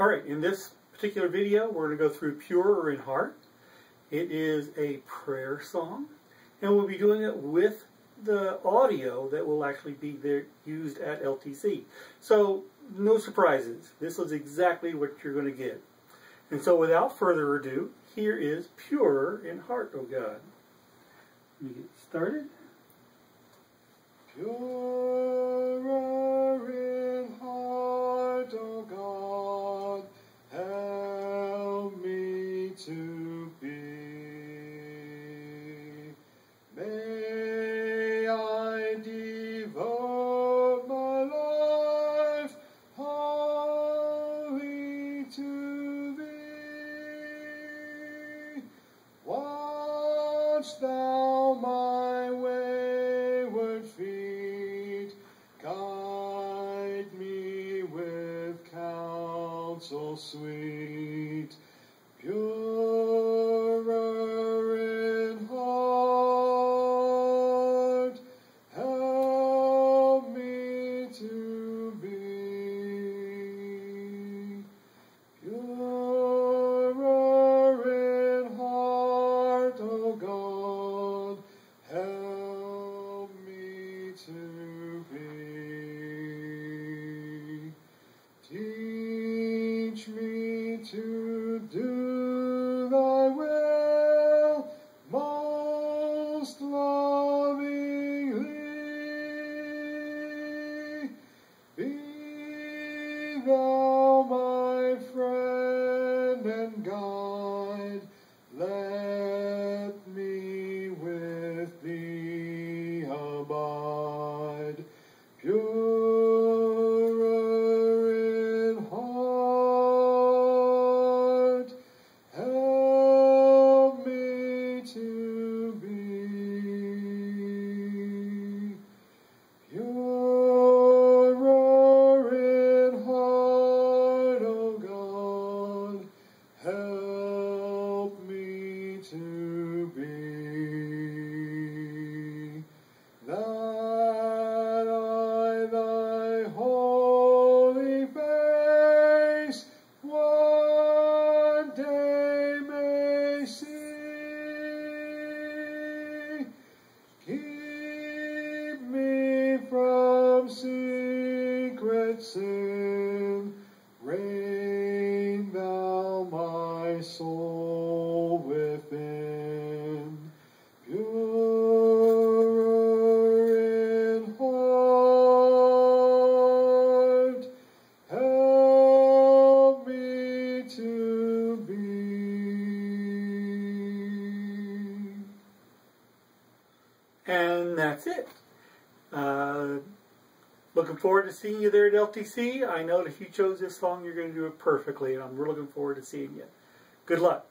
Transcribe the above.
Alright, in this particular video we're going to go through Pure in Heart. It is a prayer song and we'll be doing it with the audio that will actually be there, used at LTC. So no surprises. This is exactly what you're going to get. And so without further ado, here is Pure in Heart, O God. Let me get started. Watch Thou my wayward feet, guide me with counsel sweet, purer soul within. In heart, help me to be. And that's it. Uh, looking forward to seeing you there at LTC. I know that if you chose this song, you're going to do it perfectly, and I'm really looking forward to seeing you. Good luck.